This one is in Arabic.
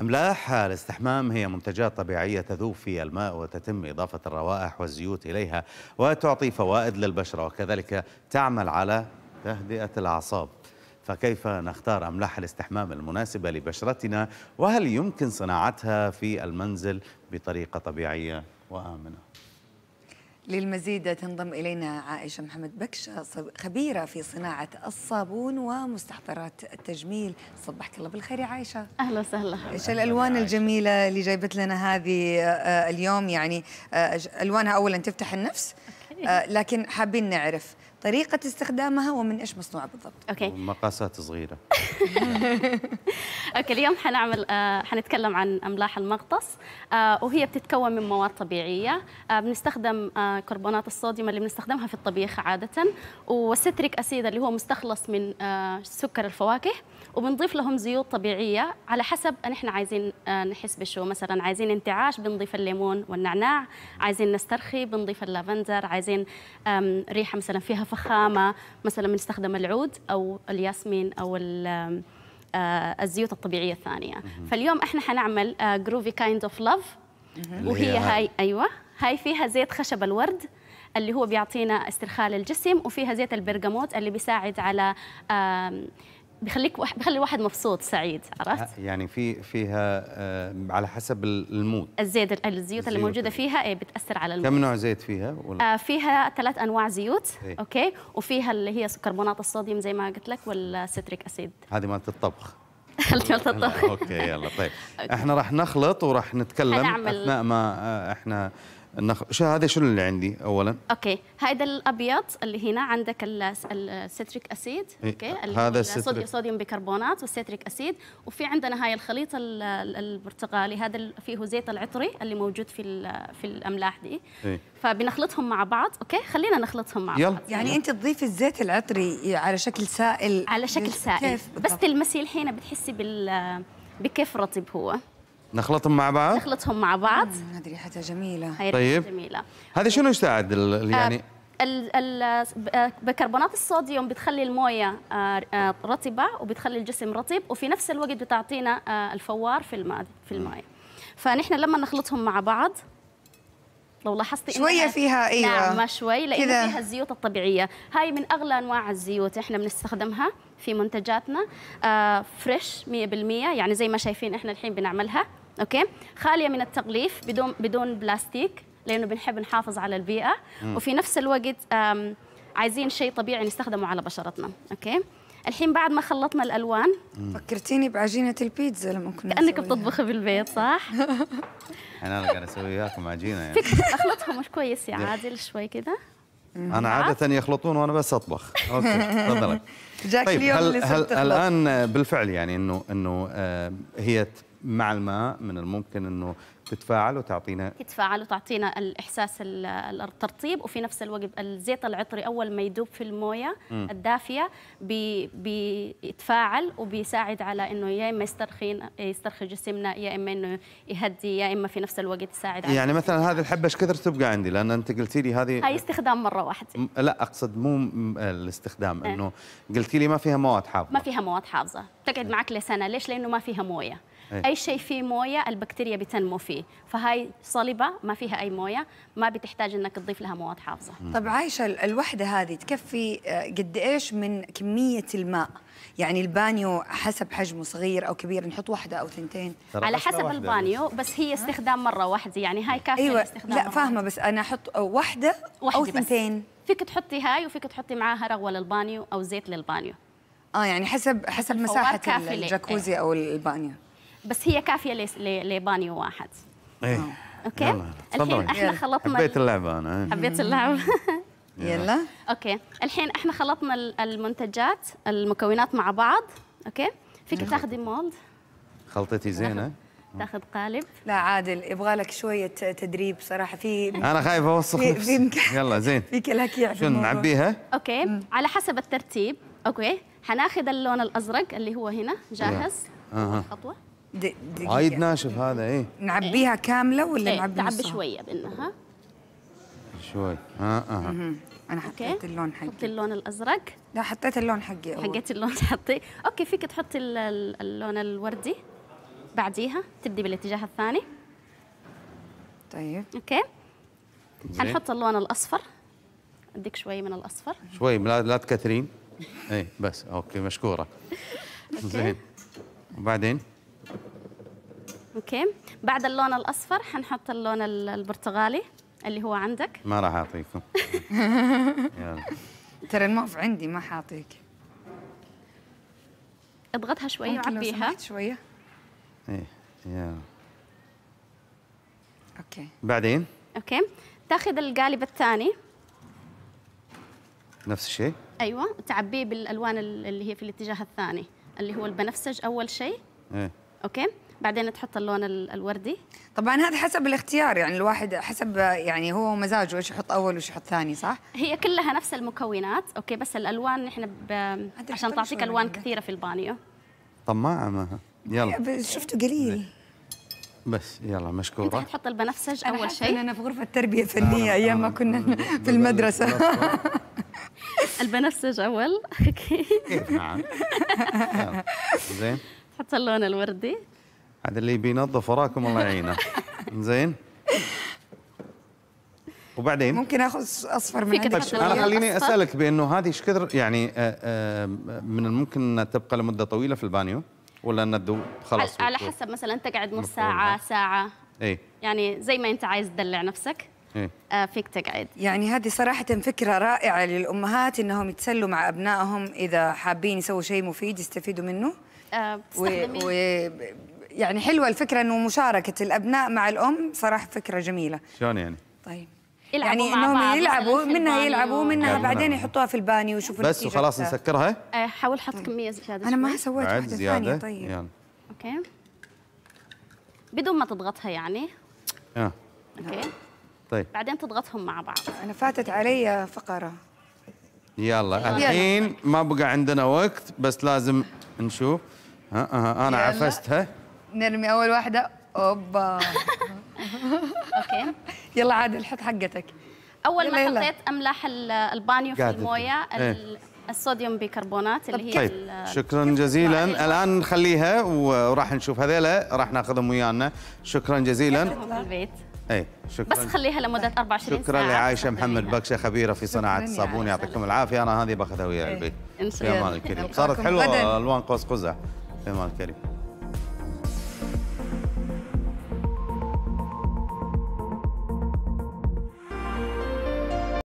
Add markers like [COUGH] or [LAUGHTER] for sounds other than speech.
أملاح الاستحمام هي منتجات طبيعية تذوب في الماء وتتم إضافة الروائح والزيوت إليها وتعطي فوائد للبشرة وكذلك تعمل على تهدئة الأعصاب. فكيف نختار أملاح الاستحمام المناسبة لبشرتنا؟ وهل يمكن صناعتها في المنزل بطريقة طبيعية وآمنة؟ للمزيد تنضم إلينا عائشة محمد بكشة خبيرة في صناعة الصابون ومستحضرات التجميل. صبحك الله بالخير يا عائشة. أهلا وسهلا. إيش الألوان الجميلة اللي جايبت لنا هذه آه، اليوم؟ يعني آه، ألوانها أولا تفتح النفس آه، لكن حابين نعرف طريقة استخدامها ومن إيش مصنوعة بالضبط؟ Okay. مقاسات صغيرة. [LAUGHS] okay اليوم حنعمل آه حنتكلم عن أملاح المغطس آه وهي بتتكون من مواد طبيعية آه بنستخدم كربونات الصوديوم اللي بنستخدمها في الطبيخ عادة وال citric acid اللي هو مستخلص من سكر الفواكه وبنضيف لهم زيوت طبيعية على حسب أن إحنا عايزين نحس بشو. مثلا عايزين انتعاش بنضيف الليمون والنعناع عايزين نسترخي بنضيف اللافندر عايزين آم، ريحة مثلا فيها فخامة مثلا بنستخدم العود أو الياسمين آه، الزيوت الطبيعية الثانية. فاليوم إحنا حنعمل Groovy Kind of Love وهي هي هاي أيوه. هاي فيها زيت خشب الورد اللي هو بيعطينا استرخاء للجسم وفيها زيت البرغموت اللي بيساعد على بيخليك وح- بيخلي الواحد مبسوط سعيد عرفت؟ يعني في فيها آه، على حسب المود. الزيت الزيوت اللي الزيوت موجودة اللي- فيها إيه بتأثر على ال mood. كم نوع زيت فيها؟ ولا؟ آه فيها ثلاث أنواع زيوت إيه. okay؟ وفيها اللي هي كربونات الصوديوم زي ما قلت لك وال citric acid. [LAUGHS] هذه مالت الطبخ. خلينا نطبخ okay يلا طيب. [LAUGHS] إحنا راح نخلط وراح نتكلم. أثناء ما آه، إحنا نخ... شو هذا؟ شنو اللي عندي اولا؟ okay هذا الأبيض اللي هنا عندك ال- ال citric acid إيه، okay؟ هذا. الصوديوم sodium bicarbonate وال citric acid. وفي عندنا هاي الخليط ال- ال- البرتقالي هذا فيه زيت العطري اللي موجود في ال- في الأملاح دي. إيه. فبنخلطهم مع بعض okay؟ خلينا نخلطهم مع يلا. بعض. يعني أنت تضيفي الزيت العطري على شكل سائل. على شكل سائل. كيف بس؟ تلمسي الحين بتحسي بال بكيف رطب هو. نخلطهم مع بعض؟ نخلطهم مع بعض. هذه ريحتها جميلة. هاي طيب. جميلة. هذا شنو يساعد ال- يعني؟ ال- ال- ب- بكربونات الصوديوم بتخلي الموية آه، آه، رطبة وبتخلي الجسم رطب وفي نفس الوقت بتعطينا آه، الفوار في الماء في الماء فنحن لما نخلطهم مع بعض لو لاحظتي شوية إنها- فيها أيوة. نعم شوي لأنه. فيها الزيوت الطبيعية. هاي من أغلى أنواع الزيوت إحنا بنستخدمها في منتجاتنا آه fresh 100% يعني زي ما شايفين إحنا الحين بنعملها. okay؟ خالية من التغليف بدون بدون بلاستيك لأنه بنحب نحافظ على البيئة. وفي نفس الوقت عايزين شيء طبيعي نستخدمه على بشرتنا. okay؟ الحين بعد ما خلطنا الألوان. فكرتيني بعجينة البيتزا لما كنا كأنك. بتطبخي بالبيت صح؟ [LAUGHS] أنا قاعد أسوي وياكم عجينة يعني. فيك اخلطها مش كويس يا عادل شوي كده. أنا عادة يخلطون وأنا بس أطبخ. okay تفضلي. جاك طيب اليوم هل, اللي هل. الآن بالفعل يعني انه إنه آه، هي مع الماء من الممكن إنه تتفاعل وتعطينا يتفاعل وتعطينا الإحساس ال- الترطيب وفي نفس الوقت الزيت العطري أول ما يذوب في الموية الدافية بي بيتفاعل وبيساعد على إنه يا إما يسترخي يسترخي جسمنا يا إما إنه يهدي يا إما في نفس الوقت يساعد على يعني مثلا هذه الحبة إيش كثر تبقى عندي؟ لأن أنت قلتي لي هذه هاي استخدام مرة واحدة. م- لا أقصد مو م- الاستخدام إيه. إنه قلتي لي ما فيها مواد حافظة. ما فيها مواد حافظة. تقعد معك لسنة ليش؟ لأنه ما فيها موية. إيه. أي شيء فيه موية البكتيريا بتنمو فيه. فهاي صلبة ما فيها أي موية ما بتحتاج إنك تضيف لها مواد حافظة. طب عايشة ال- الوحدة هذه تكفي آه، قد إيش من كمية الماء؟ يعني البانيو حسب حجمه صغير أو كبير نحط واحدة أو ثنتين؟ على حسب البانيو بس. هي استخدام مرة واحدة. يعني هاي كافية أيوة لاستخدام لا مرة فاهمة بس أنا أحط واحدة أو واحدة بس. ثنتين. فيك تحطي هاي وفيك تحطي معاها رغوة للبانيو أو زيت للبانيو. آه يعني حسب حسب ليه. الجاكوزي أو البانيو. بس هي كافية لس- ل- لبانيو واحد. إيه. okay؟ يلا، تفضلي. الحين إحنا يلا. خلطنا حبيت اللعبة أنا. حبيت اللعب [LAUGHS] يلا. okay. الحين إحنا خلطنا ال- المنتجات المكونات مع بعض. okay؟ فيك تاخذي mold؟ خلطتي زينة. تاخذ قالب. لا عادل يبغى لك شوية تدريب صراحة. في أنا خايف اوسخ نفسي. يلا زين. في كلاكيع الموضوع. نعبيها؟ okay. على حسب الترتيب. okay. حناخذ اللون الأزرق اللي هو هنا. جاهز. أها. خطوة. دقيقة. وايد ناشف هذا إيه. نعبيها كاملة ولا إيه، نعبي تعبي نصها؟ شوية بإنها. شوي. ها أها مم. أنا okay. حطيت اللون حطي حقي اللون الأزرق؟ لا حطيت اللون حقي أول. حقيتي اللون [LAUGHS] تحطي okay فيك تحطي ال- ال- اللون الوردي بعديها تبدي بالاتجاه الثاني. طيب. أوكي. حنحط اللون الأصفر. اديك شوي من الأصفر. شوي لا, لا تكثرين. اي بس. okay مشكورة. [LAUGHS] زين. وبعدين؟ okay. بعد اللون الأصفر حنحط اللون ال- البرتقالي اللي هو عندك. ما راح أعطيكم. [LAUGHS] ترى الموف عندي ما حاعطيك. اضغطها شوي وعبيها. شوية. إيه يلا. okay. بعدين؟ okay. تاخذ القالب الثاني. نفس الشيء؟ أيوه. تعبيه بالألوان ال- اللي هي في الاتجاه الثاني اللي هو البنفسج أول شيء. إيه. okay. بعدين تحط اللون ال- الوردي؟ طبعا هذا حسب الاختيار يعني الواحد حسب يعني هو مزاجه إيش يحط أول وايش يحط ثاني صح؟ هي كلها نفس المكونات okay بس الألوان نحن ب... عشان طب تعطيك ألوان. كثيرة في البانيو. طماعه ما يلا. شفته قليل. بس يلا أنت مشكوره حتحط [LAUGHS] [LAUGHS] البنفسج أول شيء؟ أنا في غرفة تربيه فنيه أيام ما كنا في المدرسة. البنفسج أول. okay. نعم. [LAUGHS] زين. تحط اللون الوردي. هذا اللي بينظف وراكم الله يعينه. زين وبعدين؟ ممكن آخذ أصفر من شوية؟ أنا خليني. أسألك بأنه هذه إيش كثر يعني آه، آه، من الممكن إنها تبقى لمدة طويلة في البانيو؟ ولا إنها تذوب خلاص على؟ حسب مثلا تقعد نص مفهوم. ساعة ساعة. إيه. يعني زي ما أنت عايز تدلع نفسك إيه. آه فيك تقعد. يعني هذه صراحة فكرة رائعة للأمهات إنهم يتسلوا مع أبنائهم إذا حابين يسووا شيء مفيد يستفيدوا منه. آه و... و... يعني حلوة الفكرة إنه مشاركة الأبناء مع الأم صراحة فكرة جميلة. شلون يعني؟ طيب. يلعبوا يعني مع بعض إنهم يلعبوا منها. يلعبوا منها يعني بعدين يحطوها في البانيو ويشوفوا بس وخلاص. نسكرها؟ آه حاول حط كمية زيادة أنا ما. سويت ثانية زيادة. طيب. يلا. okay. بدون ما تضغطها يعني. آه. okay. طيب. بعدين تضغطهم مع بعض. أنا فاتت علي فقرة. يلا الحين ما بقى عندنا وقت بس لازم نشوف. ها ها أنا يلا. عفستها. نرمي أول واحدة. أوبا. okay. يلا عادل حط حقتك. أول ما. حطيت أملاح ال- البانيو في الموية إيه. ال- الصوديوم بيكربونات اللي هي طيب. شكرا جزيلا. الآن نخليها وراح نشوف هذيلا راح ناخذهم ويانا. شكرا جزيلا. البيت. اي بس شكرا خليها لمدة 24 شكرا ساعة. لعائشة محمد. بكشة خبيرة في صناعة شكراً الصابون. يعطيكم العافية. أنا هذه باخذها ويا البيت إن في شاء الله. أمان الكريم صارت حلوة. ألوان قوس قزح. في أمان الكريم.